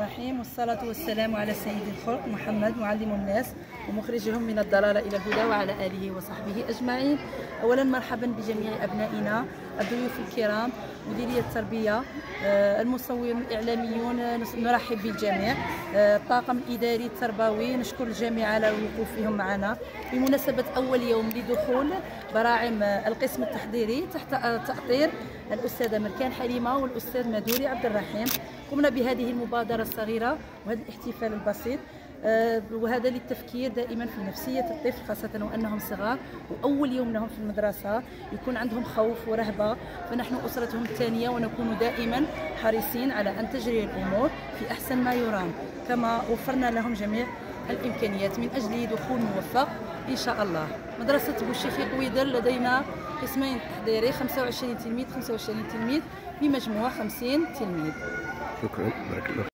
الرحيم. والصلاة والسلام على سيد الخلق محمد معلم الناس ومخرجهم من الضلالة إلى الهدى وعلى آله وصحبه أجمعين. أولا مرحبا بجميع أبنائنا الضيوف الكرام مديرية التربية آه، المصورون الإعلاميون نرحب بالجميع. آه، الطاقم الإداري التربوي نشكر الجميع على وقوفهم معنا. بمناسبة أول يوم لدخول براعم القسم التحضيري تحت تأطير الأستاذة مركان حليمة والأستاذ مدوري عبد الرحيم. قمنا بهذه المبادرة الصغيرة وهذا الاحتفال البسيط آه، وهذا للتفكير دائما في نفسية الطفل خاصة وأنهم صغار وأول يوم لهم في المدرسة يكون عندهم خوف ورهبة فنحن أسرتهم الثانية ونكون دائما حريصين على أن تجري الأمور في أحسن ما يرام. كما وفرنا لهم جميع الإمكانيات من أجل دخول موفق إن شاء الله. مدرسة بوشيخي قويدر لدينا قسمين تحضيري 25 تلميذ 25 تلميذ بمجموع 50 تلميذ. شكرا بارك الله